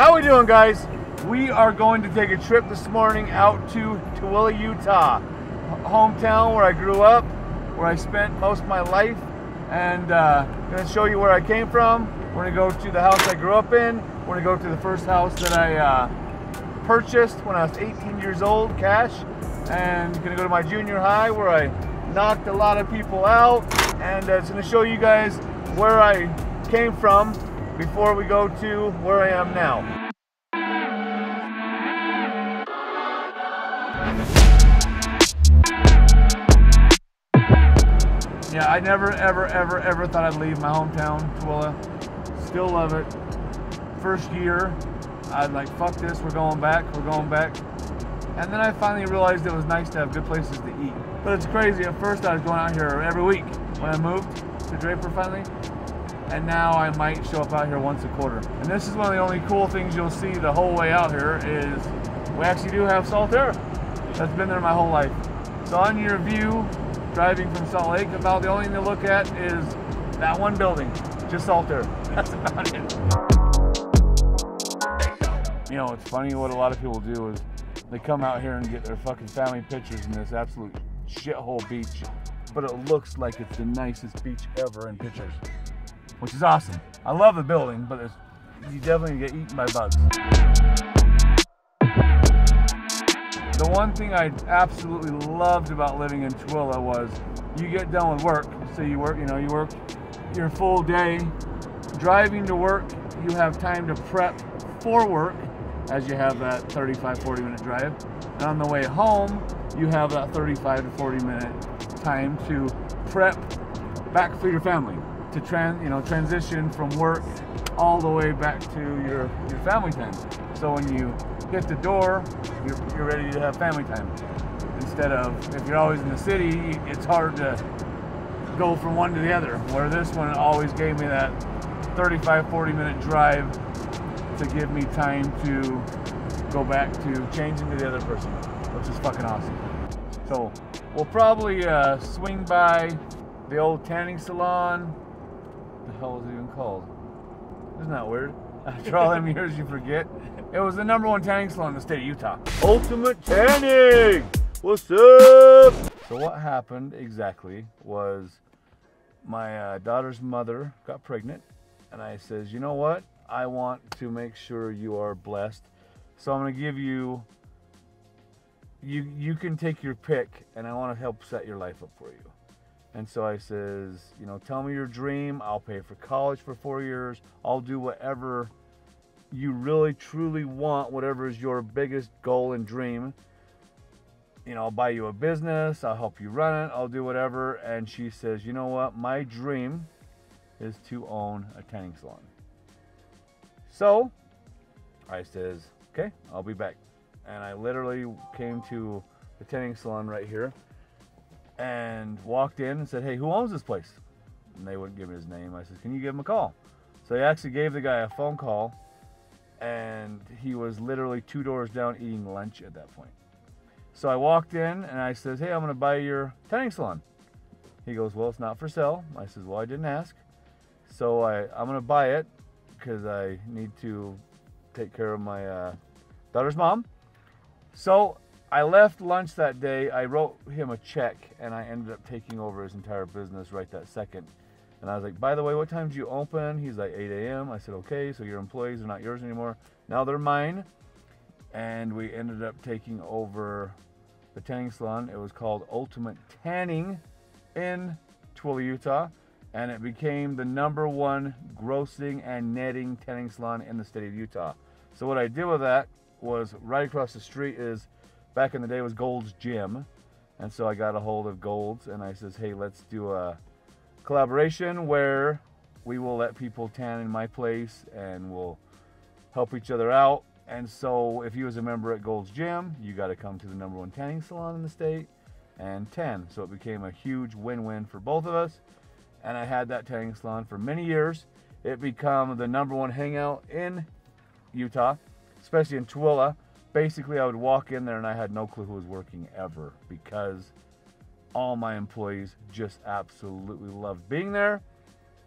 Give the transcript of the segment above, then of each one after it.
How are we doing, guys? We are going to take a trip this morning out to Tooele, Utah, hometown where I grew up, where I spent most of my life, and uh, going to show you where I came from. We're going to go to the house I grew up in. We're going to go to the first house that I uh, purchased when I was 18 years old, cash, and going to go to my junior high where I knocked a lot of people out, and uh, it's going to show you guys where I came from before we go to where I am now. Yeah, I never, ever, ever, ever thought I'd leave my hometown, Tooele. Still love it. First year, I'd like, fuck this, we're going back, we're going back. And then I finally realized it was nice to have good places to eat. But it's crazy, at first I was going out here every week when I moved to Draper finally. And now I might show up out here once a quarter. And this is one of the only cool things you'll see the whole way out here is we actually do have Saltair. That's been there my whole life. So on your view, driving from Salt Lake, about the only thing to look at is that one building, just Saltair. That's about it. You know, it's funny what a lot of people do is they come out here and get their fucking family pictures in this absolute shithole beach, but it looks like it's the nicest beach ever in pictures, which is awesome. I love the building, but it's, you definitely get eaten by bugs. The one thing I absolutely loved about living in Tooele was you get done with work. So you work, you know, you work your full day. Driving to work, you have time to prep for work as you have that 35, 40 minute drive. And on the way home, you have that 35 to 40 minute time to prep back for your family to trans, you know, transition from work all the way back to your, your family time. So when you hit the door, you're, you're ready to have family time. Instead of, if you're always in the city, it's hard to go from one to the other. Where this one always gave me that 35, 40 minute drive to give me time to go back to changing to the other person, which is fucking awesome. So we'll probably uh, swing by the old tanning salon. What the hell is it even called? Isn't that weird? After all them years, you forget. It was the number one tanning salon in the state of Utah. Ultimate Tanning! What's up? So what happened exactly was my uh, daughter's mother got pregnant, and I says, you know what? I want to make sure you are blessed. So I'm gonna give you you you can take your pick and I want to help set your life up for you. And so I says, you know, tell me your dream. I'll pay for college for four years. I'll do whatever you really truly want, whatever is your biggest goal and dream. You know, I'll buy you a business. I'll help you run it. I'll do whatever. And she says, you know what? My dream is to own a tanning salon. So I says, okay, I'll be back. And I literally came to the tanning salon right here and walked in and said, hey, who owns this place? And they wouldn't give me his name. I said, can you give him a call? So I actually gave the guy a phone call and he was literally two doors down eating lunch at that point. So I walked in and I says, hey, I'm gonna buy your tanning salon. He goes, well, it's not for sale. I says, well, I didn't ask. So I, I'm gonna buy it because I need to take care of my uh, daughter's mom. So I left lunch that day. I wrote him a check and I ended up taking over his entire business right that second. And I was like, by the way, what time do you open? He's like, 8 a.m. I said, okay, so your employees are not yours anymore. Now they're mine. And we ended up taking over the tanning salon. It was called Ultimate Tanning in Tooele, Utah. And it became the number one grossing and netting tanning salon in the state of Utah. So what I did with that was right across the street is, back in the day was Gold's Gym. And so I got a hold of Gold's and I says, hey, let's do a collaboration where we will let people tan in my place and we'll help each other out. And so if you was a member at Gold's Gym, you got to come to the number one tanning salon in the state and tan. So it became a huge win-win for both of us. And I had that tanning salon for many years. It became the number one hangout in Utah, especially in Tooele. Basically, I would walk in there and I had no clue who was working ever because all my employees just absolutely loved being there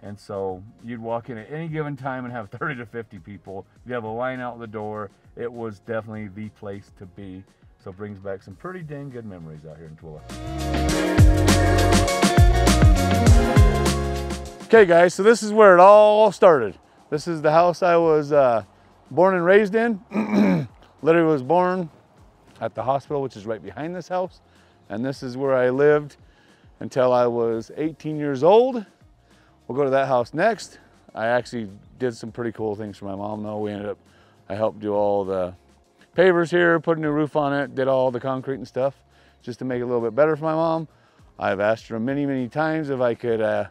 And so you'd walk in at any given time and have 30 to 50 people. You have a line out the door. It was definitely the place to be. So it brings back some pretty dang good memories out here in Tooele. Okay guys, so this is where it all started. This is the house I was uh, born and raised in. Literally was born at the hospital, which is right behind this house. And this is where I lived until I was 18 years old. We'll go to that house next. I actually did some pretty cool things for my mom though. We ended up, I helped do all the pavers here, put a new roof on it, did all the concrete and stuff just to make it a little bit better for my mom. I've asked her many, many times if I could uh,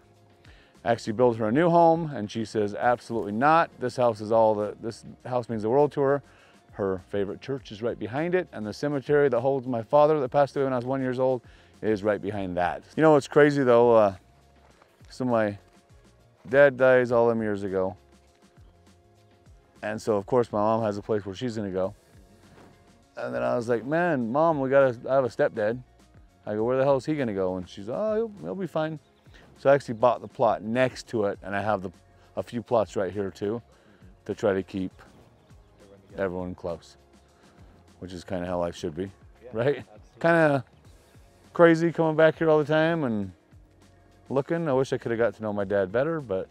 actually build her a new home and she says absolutely not. This house is all the, this house means the world to her. Her favorite church is right behind it and the cemetery that holds my father that passed away when I was one years old is right behind that. You know what's crazy though? Uh, so my dad dies all them years ago. And so of course my mom has a place where she's gonna go. And then I was like, man, mom, we gotta, I have a stepdad. I go, where the hell is he gonna go? And she's, oh, he'll, he'll be fine. So I actually bought the plot next to it and I have the, a few plots right here too to try to keep everyone close, which is kind of how life should be, yeah, right? Kind of crazy coming back here all the time and looking. I wish I could have got to know my dad better, but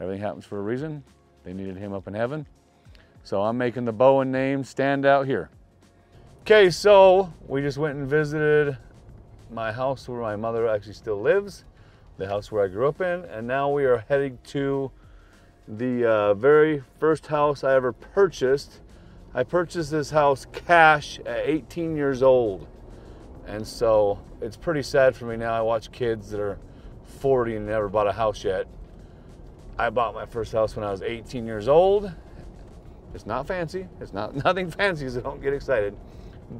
everything happens for a reason. They needed him up in heaven. So I'm making the Bowen name stand out here. Okay, so we just went and visited my house where my mother actually still lives, the house where I grew up in, and now we are heading to the uh, very first house I ever purchased. I purchased this house cash at 18 years old. And so it's pretty sad for me now. I watch kids that are 40 and never bought a house yet. I bought my first house when I was 18 years old. It's not fancy. It's not nothing fancy, so don't get excited.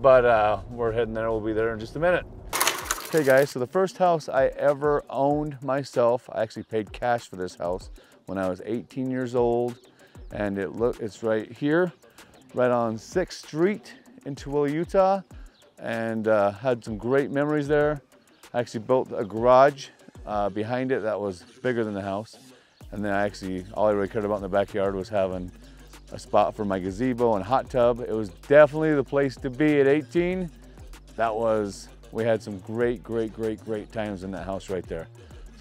But uh, we're heading there. We'll be there in just a minute. Okay, guys. So the first house I ever owned myself, I actually paid cash for this house when I was 18 years old, and it look it's right here, right on Sixth Street in Tooele, Utah and uh, had some great memories there. I actually built a garage uh, behind it that was bigger than the house. And then I actually, all I really cared about in the backyard was having a spot for my gazebo and hot tub. It was definitely the place to be at 18. That was, we had some great, great, great, great times in that house right there.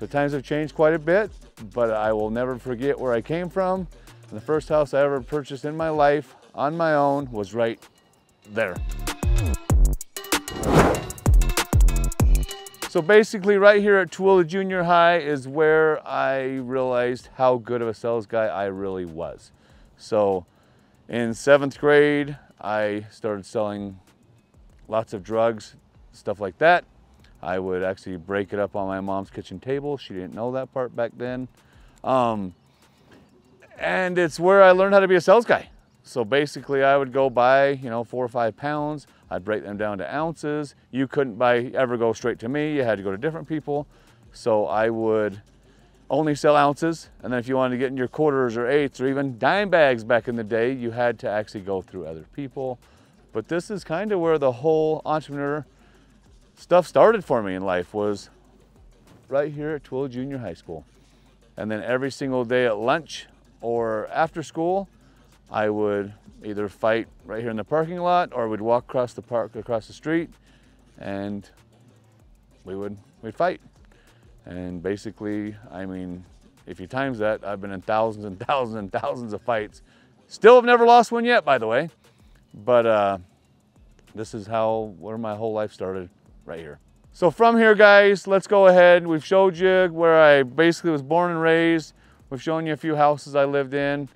So times have changed quite a bit, but I will never forget where I came from. And the first house I ever purchased in my life on my own was right there. So basically right here at Tooele Junior High is where I realized how good of a sales guy I really was. So in seventh grade, I started selling lots of drugs, stuff like that. I would actually break it up on my mom's kitchen table. She didn't know that part back then. Um, and it's where I learned how to be a sales guy. So basically I would go buy, you know, four or five pounds. I'd break them down to ounces. You couldn't buy, ever go straight to me. You had to go to different people. So I would only sell ounces. And then if you wanted to get in your quarters or eighths or even dime bags back in the day, you had to actually go through other people. But this is kind of where the whole entrepreneur stuff started for me in life was right here at Tooele Junior High School. And then every single day at lunch or after school, I would either fight right here in the parking lot or we'd walk across the park, across the street, and we would we'd fight. And basically, I mean, if you times that, I've been in thousands and thousands and thousands of fights. Still have never lost one yet, by the way. But uh, this is how where my whole life started, right here. So from here, guys, let's go ahead. We've showed you where I basically was born and raised. We've shown you a few houses I lived in.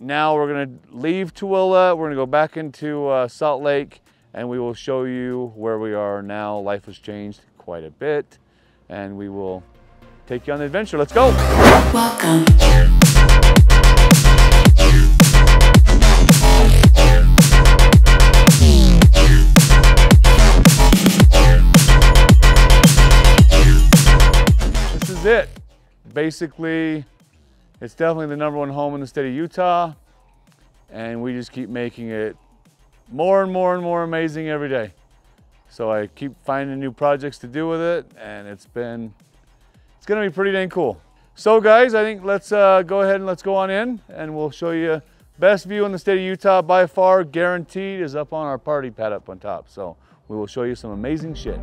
Now we're gonna leave Tooele, we're gonna go back into uh, Salt Lake and we will show you where we are now. Life has changed quite a bit and we will take you on the adventure. Let's go. Welcome. Basically, it's definitely the number one home in the state of Utah. And we just keep making it more and more and more amazing every day. So I keep finding new projects to do with it and it's been, it's gonna be pretty dang cool. So guys, I think let's uh, go ahead and let's go on in and we'll show you best view in the state of Utah by far guaranteed is up on our party pad up on top. So we will show you some amazing shit.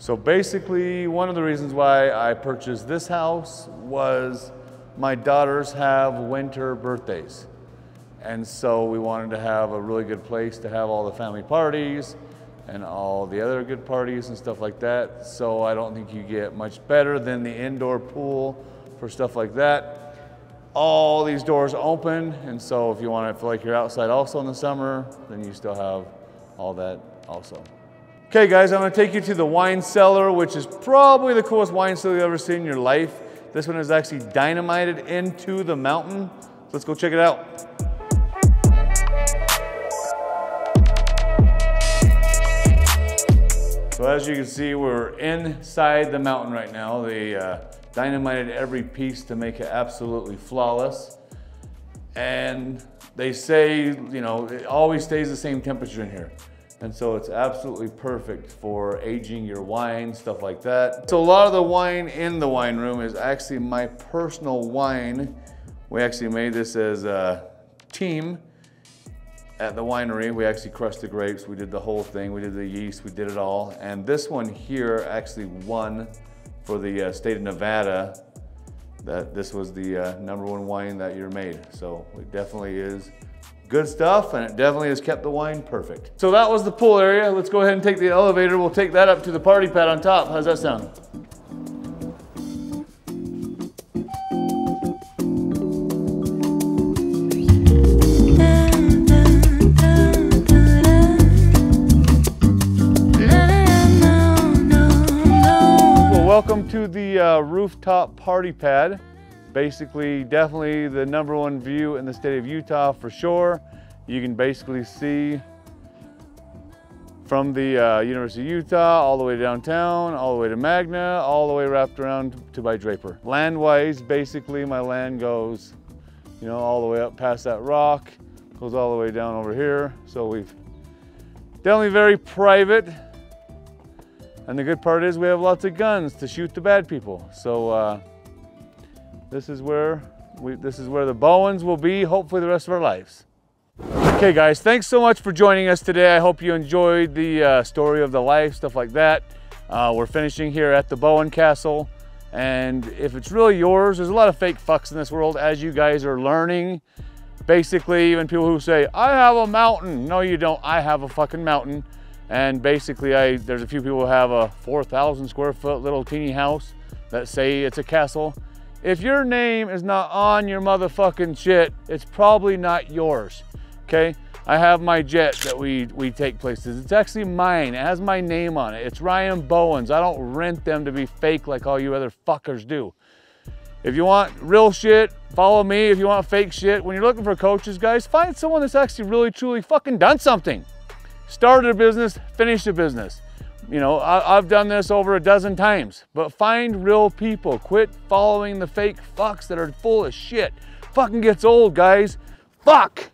So basically, one of the reasons why I purchased this house was my daughters have winter birthdays. And so we wanted to have a really good place to have all the family parties and all the other good parties and stuff like that. So I don't think you get much better than the indoor pool for stuff like that. All these doors open, and so if you want to feel like you're outside also in the summer, then you still have all that also. Okay guys, I'm gonna take you to the wine cellar, which is probably the coolest wine cellar you've ever seen in your life. This one is actually dynamited into the mountain. Let's go check it out. So as you can see, we're inside the mountain right now. They uh, dynamited every piece to make it absolutely flawless. And they say, you know, it always stays the same temperature in here. And so it's absolutely perfect for aging your wine, stuff like that. So a lot of the wine in the wine room is actually my personal wine. We actually made this as a team at the winery. We actually crushed the grapes. We did the whole thing. We did the yeast. We did it all. And this one here actually won for the uh, state of Nevada that this was the uh, number one wine that year made. So it definitely is good stuff and it definitely has kept the wine perfect. So that was the pool area. Let's go ahead and take the elevator. We'll take that up to the party pad on top. How's that sound? Well, welcome to the uh, rooftop party pad. Basically, definitely the number one view in the state of Utah for sure. You can basically see from the uh, University of Utah all the way downtown, all the way to Magna, all the way wrapped around to by Draper. Land-wise, basically my land goes, you know, all the way up past that rock, goes all the way down over here. So we've definitely very private. And the good part is we have lots of guns to shoot the bad people. So uh, this is where we, this is where the Bowens will be hopefully the rest of our lives. Okay guys, thanks so much for joining us today. I hope you enjoyed the uh, story of the life, stuff like that. Uh, we're finishing here at the Bowen Castle. And if it's really yours, there's a lot of fake fucks in this world as you guys are learning. Basically, even people who say, I have a mountain. No, you don't. I have a fucking mountain. And basically, I there's a few people who have a 4,000 square foot little teeny house that say it's a castle. If your name is not on your motherfucking shit, it's probably not yours, okay? I have my jet that we, we take places. It's actually mine. It has my name on it. It's Ryan Bowens. I don't rent them to be fake like all you other fuckers do. If you want real shit, follow me. If you want fake shit, when you're looking for coaches, guys, find someone that's actually really, truly fucking done something. Started a business, finished a business. You know, I, have done this over a dozen times, but find real people. Quit following the fake fucks that are full of shit. Fucking gets old, guys. Fuck.